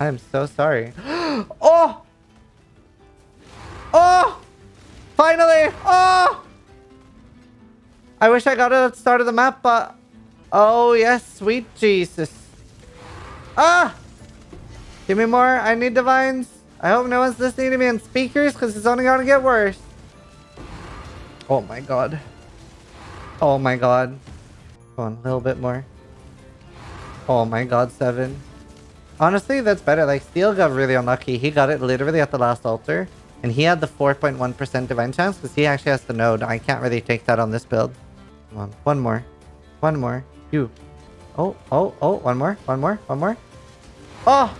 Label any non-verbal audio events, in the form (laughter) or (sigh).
I'm so sorry. (gasps) oh! Oh! Finally! Oh! I wish I got it at the start of the map, but... Oh, yes, sweet Jesus. Ah! Give me more. I need divines. I hope no one's listening to me on speakers, because it's only going to get worse. Oh my god. Oh my god. Come on, a little bit more. Oh my god, seven. Honestly, that's better. Like, Steel got really unlucky. He got it literally at the last altar. And he had the 4.1% divine chance because he actually has the node. I can't really take that on this build. Come on, one more. One more. You. Oh, oh, oh, one more, one more, one more. Oh!